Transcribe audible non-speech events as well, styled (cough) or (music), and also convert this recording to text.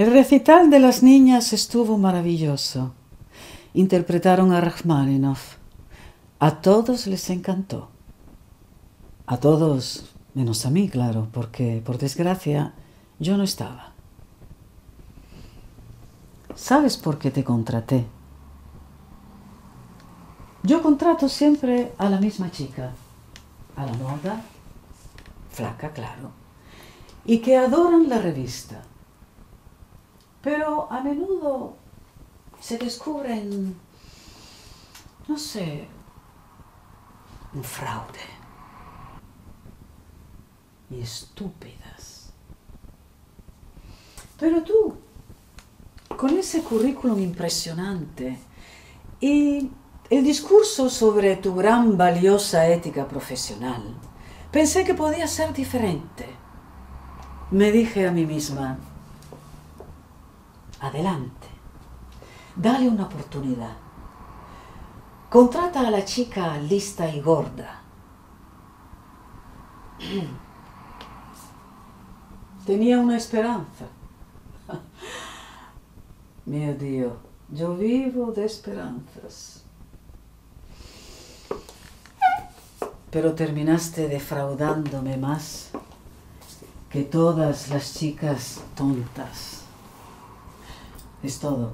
El recital de las niñas estuvo maravilloso. Interpretaron a Rachmaninoff. A todos les encantó. A todos, menos a mí, claro, porque por desgracia yo no estaba. ¿Sabes por qué te contraté? Yo contrato siempre a la misma chica, a la moda, flaca, claro, y que adoran la revista. Pero a menudo se descubren, no sé, un fraude y estúpidas. Pero tú, con ese currículum impresionante y el discurso sobre tu gran valiosa ética profesional, pensé que podía ser diferente. Me dije a mí misma, adelante, dale una oportunidad. Contrata a la chica lista y gorda. (clears throat) Tenía una esperanza. (laughs) Mio Dio, yo vivo de esperanzas. Pero terminaste defraudándome más que todas las chicas tontas. Es todo.